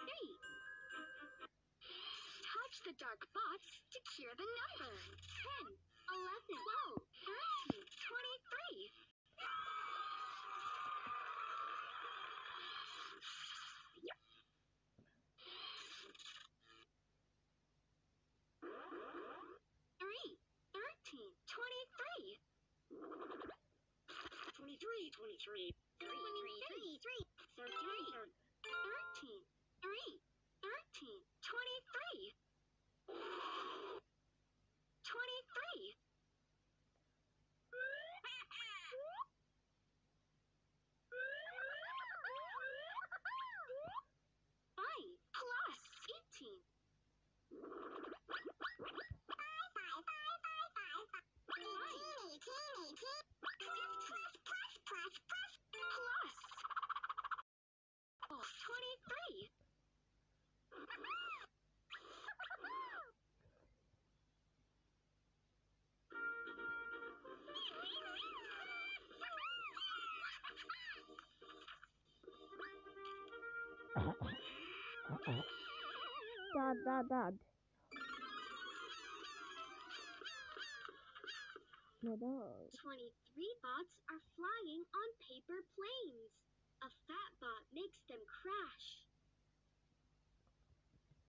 three. Touch the dark box to cure the number. 10, 11, 12, 13, 23. Three, twenty-three, three, three, three, three, three, three, three, three. Dad, dad, dad. 23 bots are flying on paper